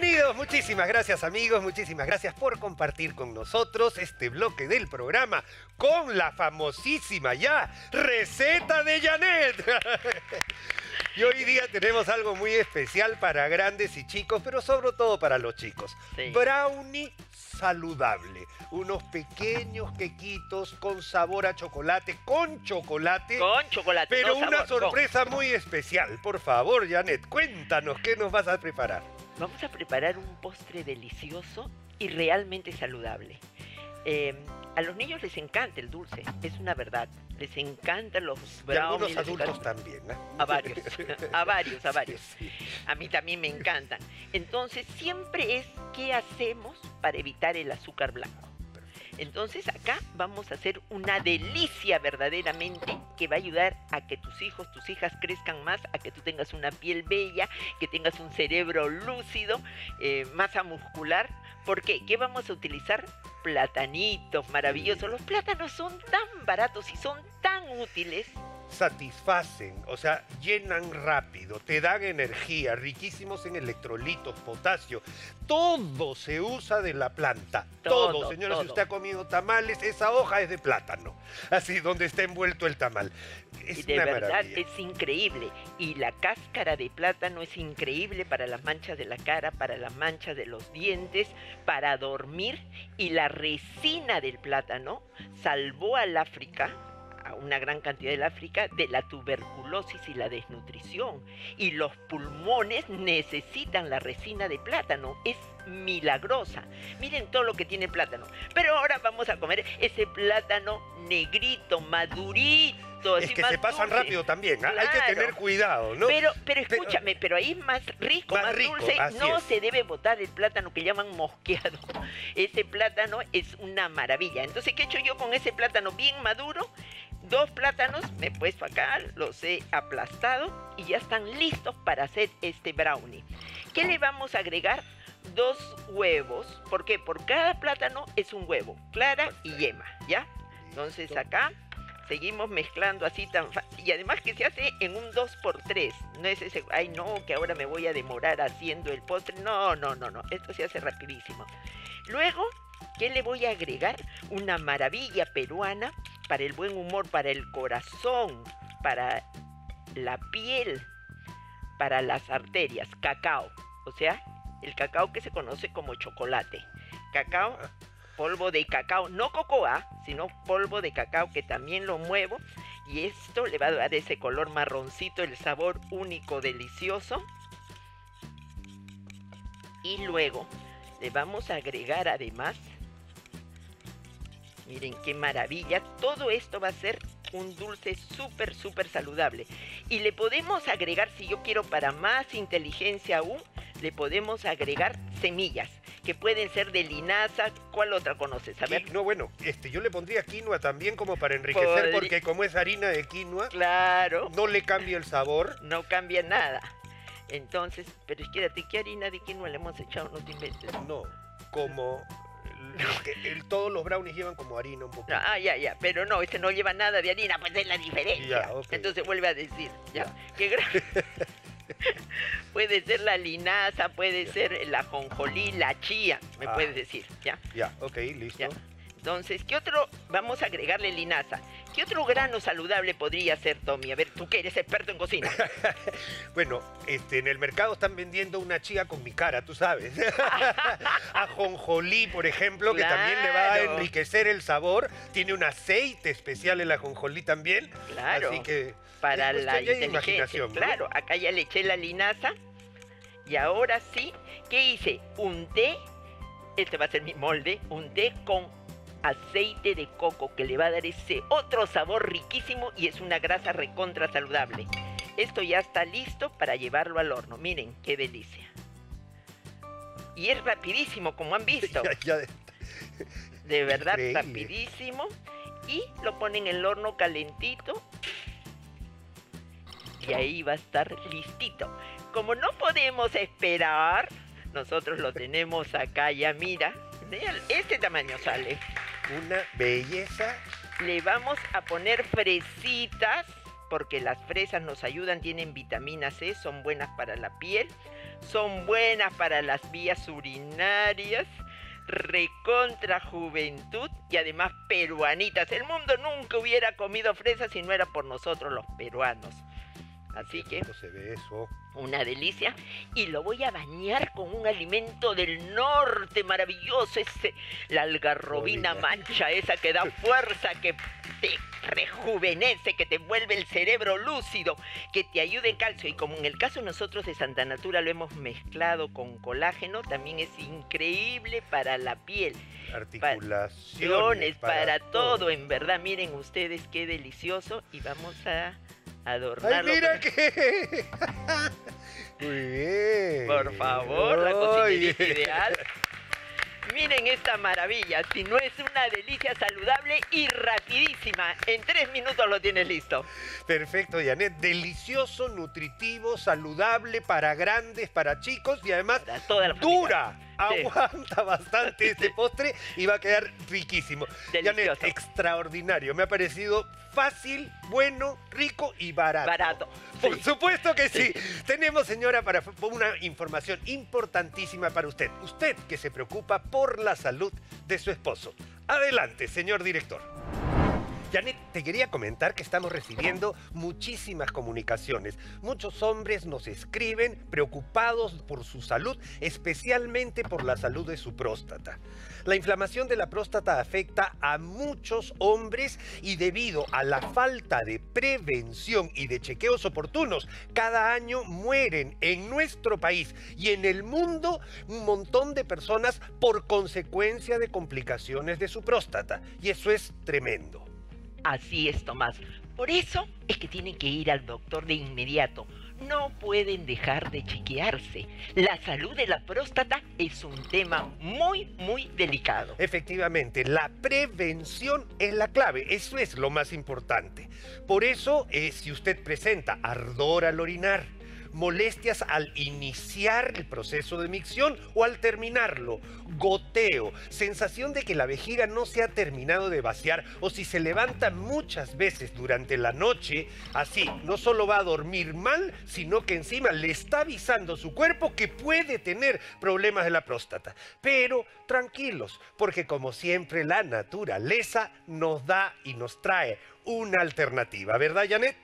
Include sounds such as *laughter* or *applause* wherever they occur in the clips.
Bienvenidos, muchísimas gracias amigos, muchísimas gracias por compartir con nosotros este bloque del programa con la famosísima ya receta de Janet. *laughs* Y hoy día tenemos algo muy especial para grandes y chicos, pero sobre todo para los chicos. Sí. Brownie saludable. Unos pequeños quequitos con sabor a chocolate, con chocolate. Con chocolate. Pero no una sabor, con. sorpresa muy especial. Por favor, Janet, cuéntanos qué nos vas a preparar. Vamos a preparar un postre delicioso y realmente saludable. Eh, a los niños les encanta el dulce, es una verdad. Les encantan los Y brownies. algunos adultos también. ¿eh? *laughs* A varios, a varios, a varios. A mí también me encantan. Entonces, siempre es qué hacemos para evitar el azúcar blanco. Entonces, acá vamos a hacer una delicia verdaderamente que va a ayudar a que tus hijos, tus hijas crezcan más, a que tú tengas una piel bella, que tengas un cerebro lúcido, eh, masa muscular. ¿Por qué? ¿Qué vamos a utilizar? Platanitos maravillosos. Los plátanos son tan baratos y son tan útiles. Satisfacen, o sea, llenan rápido, te dan energía, riquísimos en electrolitos, potasio. Todo se usa de la planta. Todo, Todo, señora, si usted ha comido tamales, esa hoja es de plátano. Así, donde está envuelto el tamal. Es y de una verdad maravilla. es increíble. Y la cáscara de plátano es increíble para las manchas de la cara, para las manchas de los dientes, para dormir. Y la resina del plátano salvó al África, una gran cantidad del África, de la tuberculosis y la desnutrición. Y los pulmones necesitan la resina de plátano. Es milagrosa. Miren todo lo que tiene plátano. Pero ahora vamos a comer ese plátano negrito, madurito. Es que más se pasan dulce. rápido también, ¿ah? hay que tener cuidado, ¿no? Pero, escúchame, pero ahí es más rico, Más más, rico, dulce. No es. se debe botar el plátano que llaman mosqueado. *laughs* Ese plátano es una maravilla. Entonces, ¿qué he hecho yo con ese plátano bien maduro? Dos plátanos me he puesto acá, los he aplastado y ya están listos para hacer este brownie. ¿Qué le vamos a agregar? Dos huevos. ¿Por qué? Por cada plátano es un huevo, clara y yema, ¿ya? Entonces acá seguimos mezclando así tan fácil. Y además que se hace en un 2x3. No es ese, ay no, que ahora me voy a demorar haciendo el postre. No, no, no, no. Esto se hace rapidísimo. Luego, ¿qué le voy a agregar? Una maravilla peruana para el buen humor, para el corazón, para la piel, para las arterias. Cacao. O sea, el cacao que se conoce como chocolate. Cacao polvo de cacao, no cocoa, sino polvo de cacao que también lo muevo y esto le va a dar ese color marroncito, el sabor único, delicioso. Y luego le vamos a agregar además, miren qué maravilla, todo esto va a ser un dulce súper, súper saludable. Y le podemos agregar, si yo quiero para más inteligencia aún, le podemos agregar semillas, que pueden ser de linaza, ¿cuál otra conoces? A ver. No, bueno, este, yo le pondría quinoa también como para enriquecer, Podri- porque como es harina de quinoa, Claro, no le cambia el sabor. no cambia nada. Entonces, pero espérate, ¿qué harina de quinoa le hemos echado? No te inventes. No, como el- que el- todos los brownies llevan como harina un poquito. Ah, ya, ya, pero no, este no lleva nada de harina, pues es la diferencia. Ya, ok. Entonces vuelve a decir, ya, Ya. qué gran... *laughs* *laughs* puede ser la linaza, puede ser la jonjolí, la chía, me Ah. puedes decir, ¿ya? Ya, ok, listo. Ya. Entonces, ¿qué otro? Vamos a agregarle linaza. ¿Qué otro grano saludable podría ser, Tommy? A ver, tú que eres experto en cocina. *laughs* Bueno, este, en el mercado están vendiendo una chía con mi cara, tú sabes. *laughs* Ajonjolí, por ejemplo, que también le va a enriquecer el sabor. Tiene un aceite especial el ajonjolí también. Claro. Así que para la imaginación, ¿no? Claro, acá ya le eché la linaza. Y ahora sí, ¿qué hice? Un té, este va a ser mi molde, un té con aceite de coco que le va a dar ese otro sabor riquísimo y es una grasa recontra saludable. Esto ya está listo para llevarlo al horno. Miren, qué delicia. Y es rapidísimo, como han visto. *laughs* De- verdad, rapidísimo. Y lo ponen en el horno calentito. Y ahí va a estar listito. Como no podemos esperar, nosotros lo tenemos acá ya, mira. Este tamaño sale. Una belleza. Le vamos a poner fresitas, porque las fresas nos ayudan, tienen vitamina C, son buenas para la piel. son buenas para las vías urinarias, recontra juventud y además peruanitas. El mundo nunca hubiera comido fresas si no era por nosotros los peruanos. Así que se ve eso. Una delicia y lo voy a bañar con un alimento del norte maravilloso, ese la algarrobina mancha esa que da fuerza, que te rejuvenece, que te vuelve el cerebro lúcido, que te ayuda en calcio. Y como en el caso nosotros de Santa Natura lo hemos mezclado con colágeno, también es increíble para la piel, Articulaciones. para, todo, en verdad, miren ustedes qué delicioso. Y vamos a ¡Ay, adornarlo. mira con- que! *laughs* Muy bien. Por favor, la Oye. cocinerita ideal. Miren esta maravilla, si no es una delicia saludable y rapidísima. En tres minutos lo tienes listo. Perfecto, Janet. Delicioso, nutritivo, saludable para grandes, para chicos y además Para toda la familia. dura. Aguanta bastante este *laughs* postre y va a quedar riquísimo. Janet, extraordinario. Me ha parecido fácil, bueno, rico y barato. Barato. Por Sí. supuesto que sí. Tenemos, señora, para una información importantísima para usted. Usted que se preocupa por la salud de su esposo. Adelante, señor director. Janet, te quería comentar que estamos recibiendo muchísimas comunicaciones. Muchos hombres nos escriben preocupados por su salud, especialmente por la salud de su próstata. La inflamación de la próstata afecta a muchos hombres y debido a la falta de prevención y de chequeos oportunos, cada año mueren en nuestro país y en el mundo un montón de personas por consecuencia de complicaciones de su próstata. Y eso es tremendo. Así es, Tomás. Por eso es que tienen que ir al doctor de inmediato. No pueden dejar de chequearse. La salud de la próstata es un tema muy, muy delicado. Efectivamente, la prevención es la clave, eso es lo más importante. Por eso, eh, si usted presenta ardor al orinar, molestias al iniciar el proceso de micción o al terminarlo, goteo, sensación de que la vejiga no se ha terminado de vaciar o si se levanta muchas veces durante la noche, así no solo va a dormir mal, sino que encima le está avisando su cuerpo que puede tener problemas de la próstata. Pero tranquilos, porque como siempre la naturaleza nos da y nos trae una alternativa, ¿verdad Janet?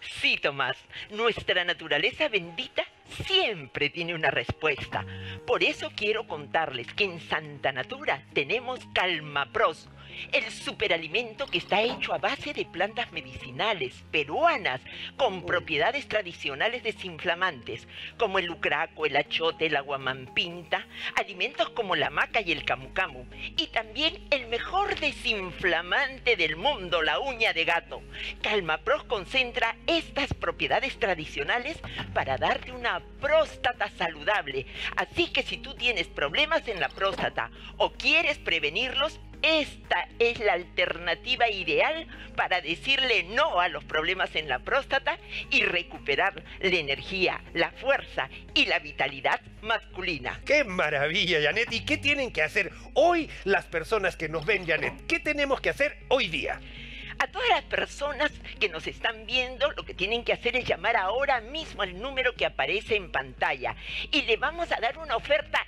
Sí, Tomás, nuestra naturaleza bendita siempre tiene una respuesta. Por eso quiero contarles que en Santa Natura tenemos Calmapros, el superalimento que está hecho a base de plantas medicinales peruanas con propiedades tradicionales desinflamantes, como el lucraco, el achote, el aguamampinta, alimentos como la maca y el camu camu, y también el mejor desinflamante del mundo, la uña de gato. Calmapros concentra estas propiedades tradicionales para darte una próstata saludable. Así que si tú tienes problemas en la próstata o quieres prevenirlos, esta es la alternativa ideal para decirle no a los problemas en la próstata y recuperar la energía, la fuerza y la vitalidad masculina. ¡Qué maravilla, Janet! ¿Y qué tienen que hacer hoy las personas que nos ven, Janet? ¿Qué tenemos que hacer hoy día? A todas las personas que nos están viendo, lo que tienen que hacer es llamar ahora mismo al número que aparece en pantalla y le vamos a dar una oferta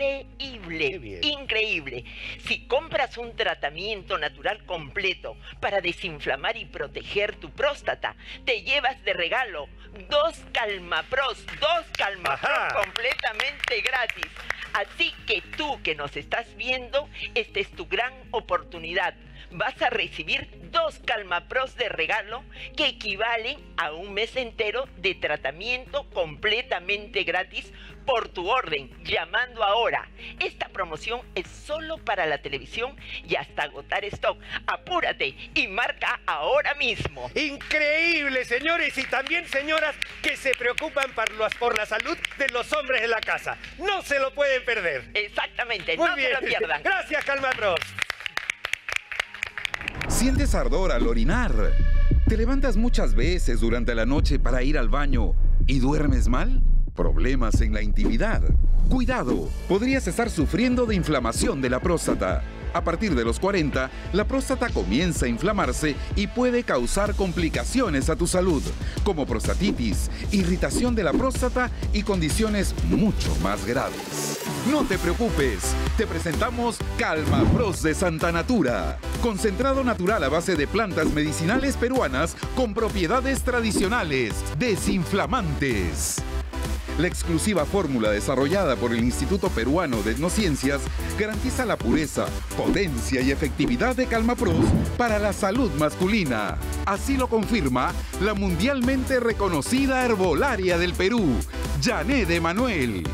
increíble, increíble. Si compras un tratamiento natural completo para desinflamar y proteger tu próstata, te llevas de regalo dos Calmapros, dos Calmapros Ajá. completamente gratis. Así que tú que nos estás viendo, esta es tu gran oportunidad. Vas a recibir dos Calmapros de regalo que equivalen a un mes entero de tratamiento completamente gratis por tu orden, llamando ahora. Esta promoción es solo para la televisión y hasta agotar stock. Apúrate y marca ahora mismo. Increíble, señores y también señoras que se preocupan por, la salud de los hombres de la casa. No se lo pueden perder. Exactamente, Muy no bien. se lo pierdan. *laughs* Gracias, Calma Bros. ¿Sientes ardor al orinar? ¿Te levantas muchas veces durante la noche para ir al baño y duermes mal? ¿Problemas en la intimidad? Cuidado, podrías estar sufriendo de inflamación de la próstata. A partir de los 40, la próstata comienza a inflamarse y puede causar complicaciones a tu salud, como prostatitis, irritación de la próstata y condiciones mucho más graves. No te preocupes, te presentamos Calma Pros de Santa Natura, concentrado natural a base de plantas medicinales peruanas con propiedades tradicionales, desinflamantes. La exclusiva fórmula desarrollada por el Instituto Peruano de Etnociencias garantiza la pureza, potencia y efectividad de Calmapros para la salud masculina. Así lo confirma la mundialmente reconocida herbolaria del Perú, Janet de Manuel.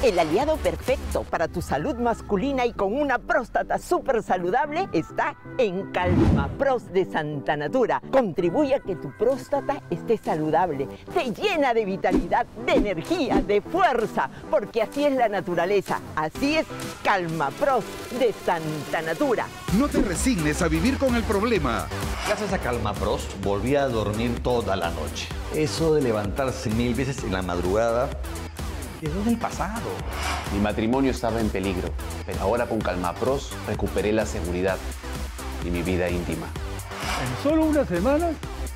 El aliado perfecto para tu salud masculina y con una próstata súper saludable está en Calma Pros de Santa Natura. Contribuye a que tu próstata esté saludable, te llena de vitalidad, de energía, de fuerza, porque así es la naturaleza. Así es Calma Pros de Santa Natura. No te resignes a vivir con el problema. Gracias a Calma Pros volví a dormir toda la noche. Eso de levantarse mil veces en la madrugada quedó del pasado. Mi matrimonio estaba en peligro, pero ahora con Calmapros recuperé la seguridad y mi vida íntima. En solo unas semanas,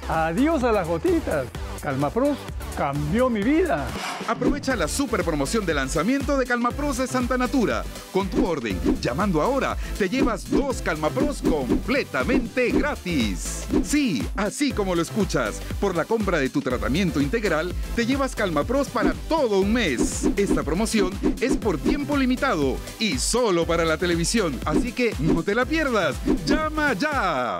adiós a las gotitas. Calmapros cambió mi vida. Aprovecha la super promoción de lanzamiento de Calmapros de Santa Natura. Con tu orden, llamando ahora, te llevas dos Calmapros completamente gratis. Sí, así como lo escuchas. Por la compra de tu tratamiento integral, te llevas Calmapros para todo un mes. Esta promoción es por tiempo limitado y solo para la televisión, así que no te la pierdas. ¡Llama ya!